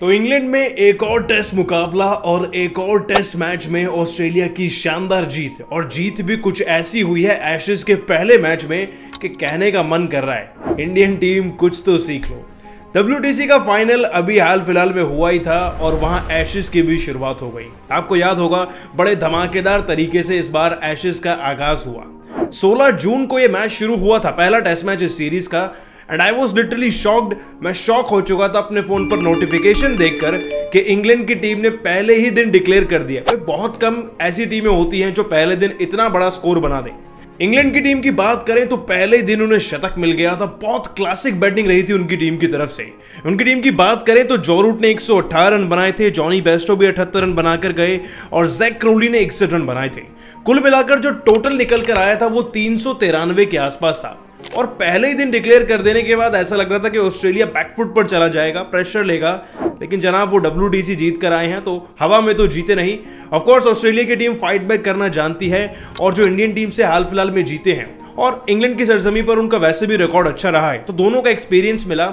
तो इंग्लैंड में एक और टेस्ट मुकाबला और एक और टेस्ट मैच में ऑस्ट्रेलिया की शानदार जीत। और जीत भी कुछ ऐसी हुई है एशेज के पहले मैच में, कि कहने का मन कर रहा है। इंडियन टीम कुछ तो सीख लो। डब्ल्यू का फाइनल अभी हाल फ़िलहाल में हुआ ही था और वहाँ एशेज की भी शुरुआत हो गई। आपको याद होगा, बड़े धमाकेदार तरीके से इस बार एशेज का आगाज़ हुआ। 16 जून को यह मैच शुरू हुआ था, पहला टेस्ट मैच इस सीरीज़ का। And I was literally shocked मैं शॉक हो चुका था अपने फ़ोन पर नोटिफिकेशन देखकर कि इंग्लैंड की टीम ने पहले ही दिन डिक्लेयर कर दिया। तो बहुत कम ऐसी टीमें होती हैं जो पहले दिन इतना बड़ा स्कोर बना दें। इंग्लैंड की टीम की बात करें तो पहले ही दिन उन्हें शतक मिल गया था। बहुत क्लासिक बैटिंग रही थी उनकी टीम की तरफ़ से। उनकी टीम की बात करें तो जोरूट ने 118 रन बनाए थे जॉनी बेस्टो भी अठहत्तर रन बनाकर गए और जैक क्रोली ने इकसठ रन बनाए थे। कुल मिलाकर जो टोटल निकल कर आया था वो तीन के आसपास था। और पहले ही दिन डिक्लेयर कर देने के बाद ऐसा लग रहा था कि ऑस्ट्रेलिया बैकफुट पर चला जाएगा प्रेशर लेगा, लेकिन जनाब वो डब्ल्यूडीसी जीत कर आए हैं तो हवा में तो जीते नहीं। ऑफकोर्स ऑस्ट्रेलिया की टीम फाइट बैक करना जानती है और जो इंडियन टीम से हाल फ़िलहाल में जीते हैं। और इंग्लैंड की सरजमी पर उनका वैसे भी रिकॉर्ड अच्छा रहा है। तो दोनों का एक्सपीरियंस मिला।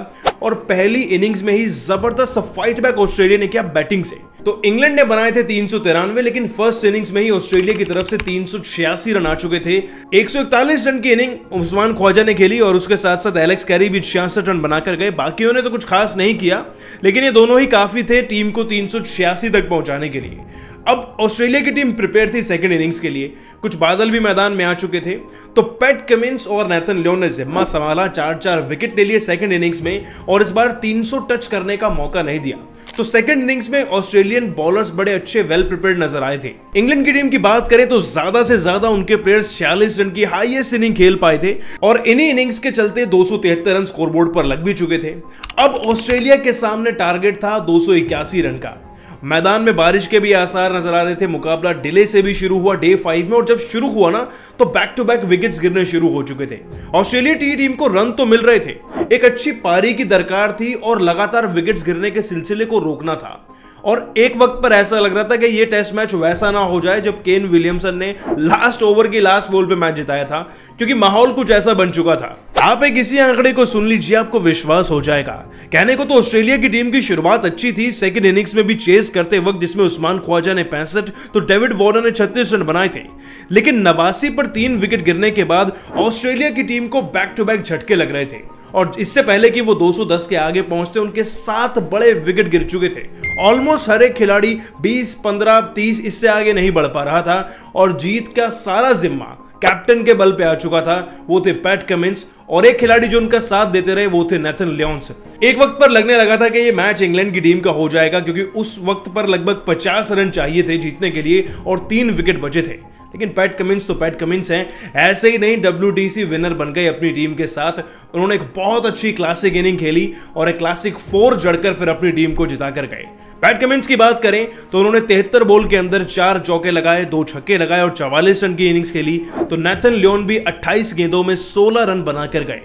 और पहली इनिंग्स में ही ज़बरदस्त फाइट बैक ऑस्ट्रेलिया ने किया बैटिंग से। तो इंग्लैंड ने बनाए थे तीन लेकिन फ़र्स्ट इनिंग्स में ही ऑस्ट्रेलिया की तरफ़ से तीन सौ छियासी रन आ चुके थे। 141 रन की इनिंग उस्मान ख्वाजा ने खेली और उसके साथ साथ एलेक्स कैरी भी छियासठ रन बनाकर गए। बाकियों ने तो कुछ खास नहीं किया, लेकिन ये दोनों ही काफ़ी थे टीम को तीन सौ छियासी तक पहुँचाने के लिए। अब ऑस्ट्रेलिया की टीम प्रिपेयर थी सेकंड इनिंग्स के लिए। कुछ बादल भी मैदान में आ चुके थे। तो पेट कमिंस और नेथन लियोन ने जिम्मा संभाला चार चार विकेट ले लिए सेकंड इनिंग्स में और इस बार 300 टच करने का मौका नहीं दिया। तो सेकंड इनिंग्स में ऑस्ट्रेलियन बॉलर्स बड़े अच्छे वेल प्रिपेयर्ड नज़र आए थे। इंग्लैंड की टीम की बात करें तो ज़्यादा से ज़्यादा उनके प्लेयर्स छियालीस रन की हाईएस्ट इनिंग खेल पाए थे और इन्हीं इनिंग्स के चलते दो सौ तिहत्तर रन स्कोरबोर्ड पर लग भी चुके थे। अब ऑस्ट्रेलिया के सामने टारगेट था दो सौ इक्यासी रन का। मैदान में बारिश के भी आसार नज़र आ रहे थे। मुकाबला डिले से भी शुरू हुआ डे फाइव में, और जब शुरू हुआ ना तो बैक टू बैक विकेट्स गिरने शुरू हो चुके थे। ऑस्ट्रेलिया टी टीम को रन तो मिल रहे थे। एक अच्छी पारी की दरकार थी, और लगातार विकेट्स गिरने के सिलसिले को रोकना था। और एक वक्त पर ऐसा लग रहा था कि ये टेस्ट मैच वैसा ना हो जाए जब केन विलियमसन ने लास्ट ओवर की लास्ट बॉल पे मैच जिताया था, क्योंकि माहौल कुछ ऐसा बन चुका था। आप एक इसी आंकड़े को सुन लीजिए, आपको विश्वास हो जाएगा। कहने को तो ऑस्ट्रेलिया की टीम की शुरुआत अच्छी थी सेकंड इनिंग्स में भी चेस करते वक्त, जिसमें उस्मान ख्वाजा ने पैंसठ तो डेविड वॉर्नर ने छत्तीस रन बनाए थे। लेकिन नवासी पर तीन विकेट गिरने के बाद, ऑस्ट्रेलिया की टीम को बैक टू बैक झटके लग रहे थे। और इससे पहले कि वो 210 के आगे पहुँचते उनके सात बड़े विकेट गिर चुके थे। ऑलमोस्ट हर एक खिलाड़ी 20, 15, 30 इससे आगे नहीं बढ़ पा रहा था और जीत का सारा जिम्मा कैप्टन के बल पे आ चुका था। वो थे पैट कमिंस और एक खिलाड़ी जो उनका साथ देते रहे वो थे नेथन लियोन्स एक वक्त पर लगने लगा था कि ये मैच इंग्लैंड की टीम का हो जाएगा क्योंकि उस वक्त पर लगभग 50 रन चाहिए थे जीतने के लिए और तीन विकेट बचे थे। लेकिन पैट कमिंस तो पैट कमिंस हैं। ऐसे ही नहीं डब्ल्यूटीसी विनर बन गए अपनी टीम के साथ। उन्होंने एक बहुत अच्छी क्लासिक इनिंग खेली और एक क्लासिक फोर जड़कर फिर अपनी टीम को जिता कर गए। पैट कमिंस की बात करें तो उन्होंने तिहत्तर बॉल के अंदर चार चौके लगाए, दो छक्के लगाए और चवालीस रन की इनिंग्स खेली। तो नेथन लियोन भी 28 गेंदों में 16 रन बनाकर गए।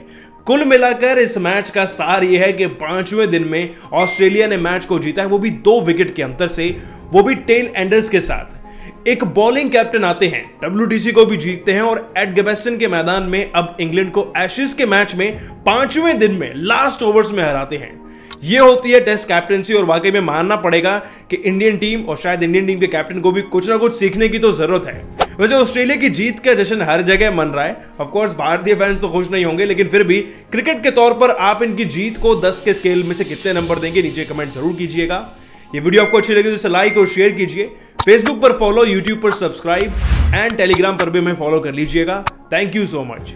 कुल मिलाकर इस मैच का सार यह है कि पाँचवें दिन में ऑस्ट्रेलिया ने मैच को जीता है। वो भी दो विकेट के अंतर से, वो भी टेल एंडर्स के साथ। एक बॉलिंग कैप्टन आते हैं। डब्ल्यू को भी जीतते हैं और एड गेबेस्टन के मैदान में अब इंग्लैंड को एशिस के मैच में पाँचवें दिन में लास्ट ओवर्स में हराते हैं। ये होती है टेस्ट कैप्टनसी और वाकई में मानना पड़ेगा कि इंडियन टीम और शायद इंडियन टीम के कैप्टन को भी कुछ ना कुछ सीखने की तो ज़रूरत है। वैसे ऑस्ट्रेलिया की जीत का जश्न हर जगह मन रहा है। ऑफकोर्स भारतीय फैंस तो खुश नहीं होंगे, लेकिन फिर भी क्रिकेट के तौर पर आप इनकी जीत को 10 के स्केल में से कितने नंबर देंगे, नीचे कमेंट ज़रूर कीजिएगा। ये वीडियो आपको अच्छी लगी तो इसे लाइक और शेयर कीजिए। फेसबुक पर फॉलो यूट्यूब पर सब्सक्राइब एंड टेलीग्राम पर भी हमें फॉलो कर लीजिएगा। Thank you so much